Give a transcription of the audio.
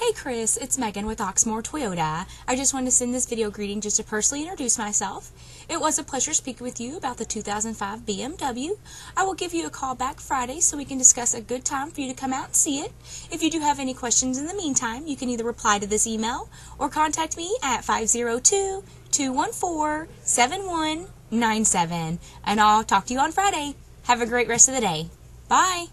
Hey Chris, it's Megan with Oxmoor Toyota. I just wanted to send this video greeting just to personally introduce myself. It was a pleasure speaking with you about the 2005 BMW. I will give you a call back Friday so we can discuss a good time for you to come out and see it. If you do have any questions in the meantime, you can either reply to this email or contact me at 502 214 7197. And I'll talk to you on Friday. Have a great rest of the day. Bye.